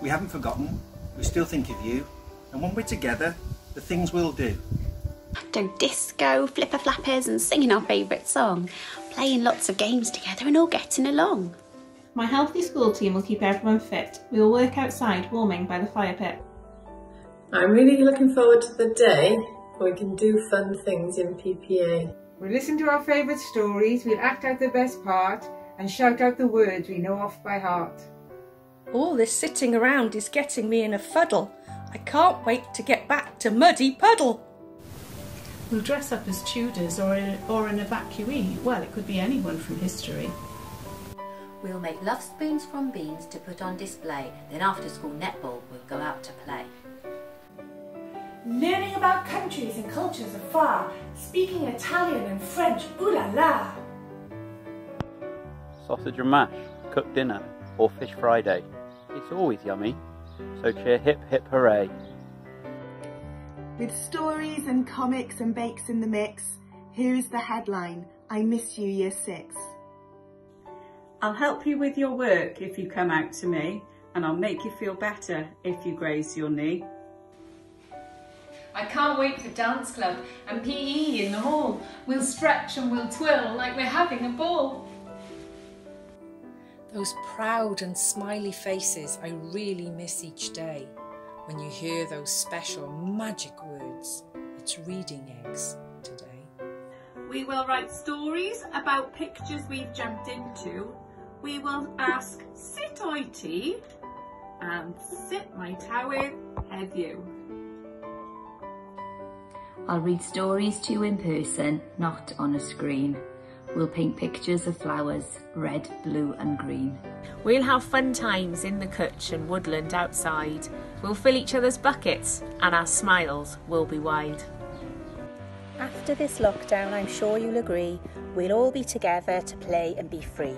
we haven't forgotten, we still think of you, and when we're together, the things we'll do. Do disco, flipper flappers, and singing our favourite song, playing lots of games together and all getting along. My healthy school team will keep everyone fit. We will work outside warming by the fire pit. I'm really looking forward to the day we can do fun things in PPA. We'll listen to our favourite stories, we'll act out the best part, and shout out the words we know off by heart. All this sitting around is getting me in a fuddle. I can't wait to get back to Muddy Puddle. We'll dress up as Tudors or, a, or an evacuee. Well, it could be anyone from history. We'll make love spoons from beans to put on display. Then after school netball, we'll go out to play. Learning about countries and cultures afar, speaking Italian and French, ooh la la! Sausage and mash, cooked dinner, or fish Friday. It's always yummy, so cheer hip hip hooray. With stories and comics and bakes in the mix, here is the headline, I miss you year six. I'll help you with your work if you come out to me, and I'll make you feel better if you graze your knee. I can't wait for dance club and PE in the hall. We'll stretch and we'll twirl like we're having a ball. Those proud and smiley faces I really miss each day. When you hear those special magic words, it's reading eggs today. We will write stories about pictures we've jumped into. We will ask, sit IT and sit my tower have you. I'll read stories to you in person, not on a screen. We'll paint pictures of flowers, red, blue and green. We'll have fun times in the cwtch and woodland outside. We'll fill each other's buckets and our smiles will be wide. After this lockdown, I'm sure you'll agree, we'll all be together to play and be free.